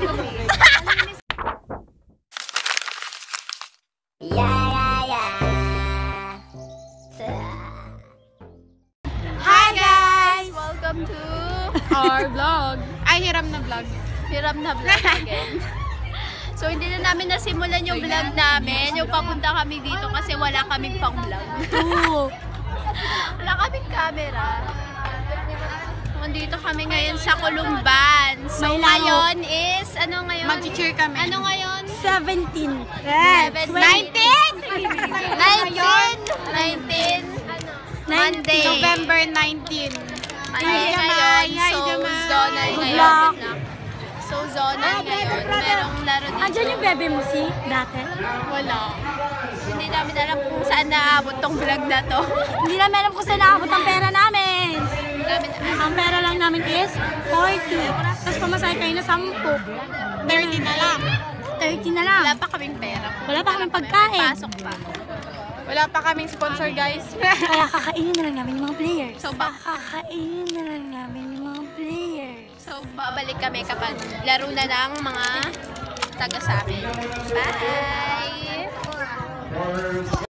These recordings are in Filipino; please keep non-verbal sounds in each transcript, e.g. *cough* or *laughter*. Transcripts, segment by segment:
Hi guys! Welcome to *laughs* our vlog. Ay, hiram na vlog. Hiram na vlog again. *laughs* So hindi na namin nasimulan yung vlog namin, yung papunta kami dito kasi wala kaming pang vlog. *laughs* wala kaming camera. Nandito kami ngayon sa Kulumban. So May ngayon is, ano ngayon? Mag-cheer kami. Ano ngayon? 17. Seven- 19! 19! 19! Monday. November 19. Monday Hi, ngayon. Hi, So, Good ngayon. So, zonal ngayon. Merong laro dito. Andyan yung bebe mo si dati. Wala. Hindi namin alam kung saan naabot tong vlog na to. Hindi namin alam kung saan nakabot ang pera namin. Ang pera lang namin is 40. Tapos pamasahe kayo na 10. 30 na lang. 30 na lang. Wala pa kaming pera. Wala pa kaming pagkain. Pasok pa. Wala pa kaming sponsor, guys. *laughs* Kaya kakainin na lang namin yung mga players. So, ba Kakainin na lang namin yung mga players. so, babalik kami kapag laro na ng mga taga sa amin. Bye!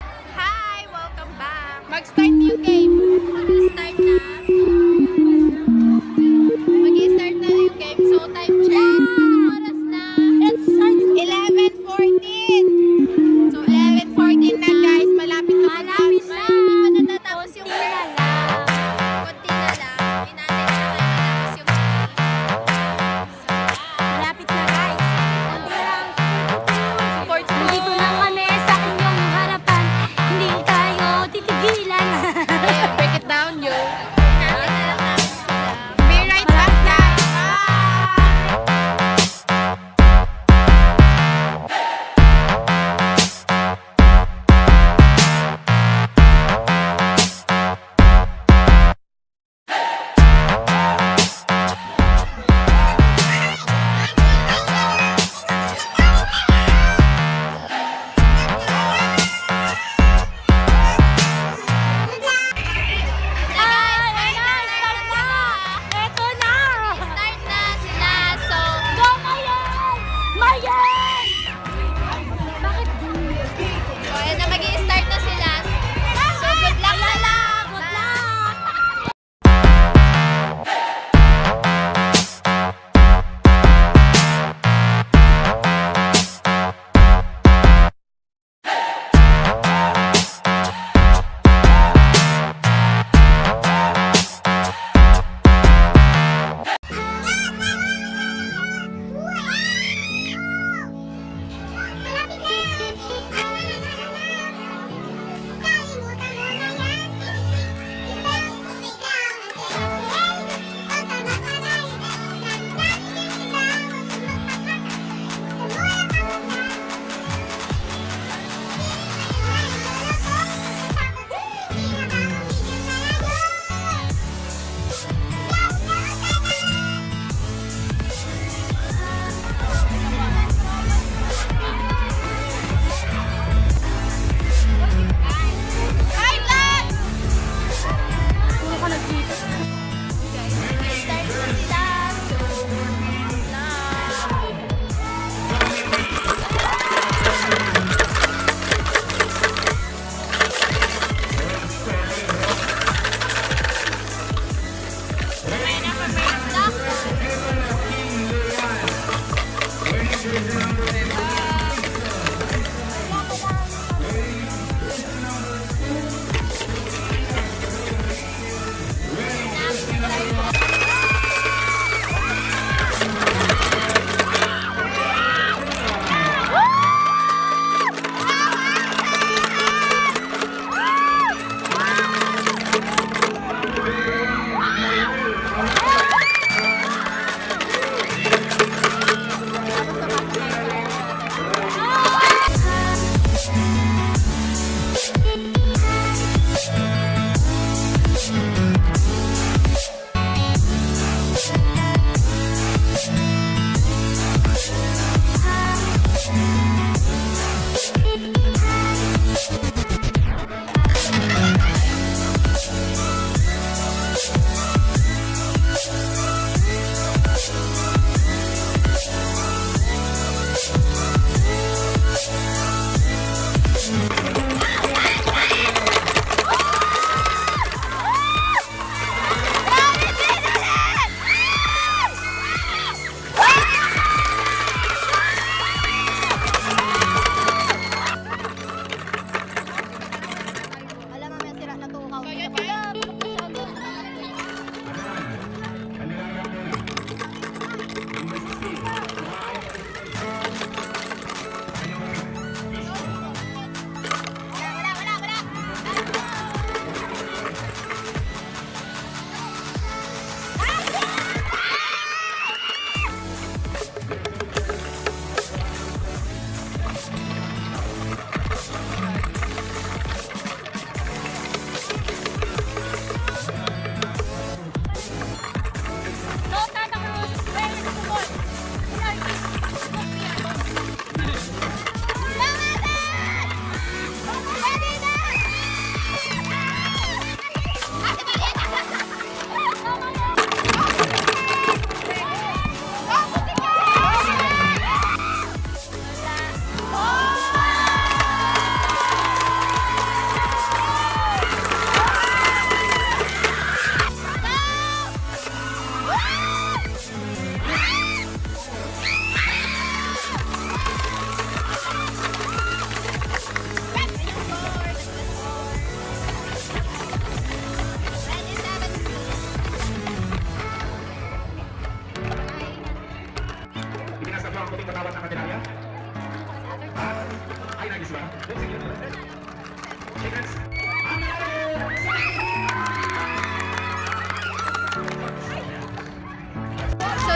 So,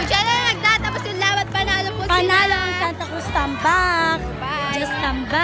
siya jenangnya nagtatapos yung lawat panalo po Panalo ang Santa Cruz Tambak. Bye. Just Tambak.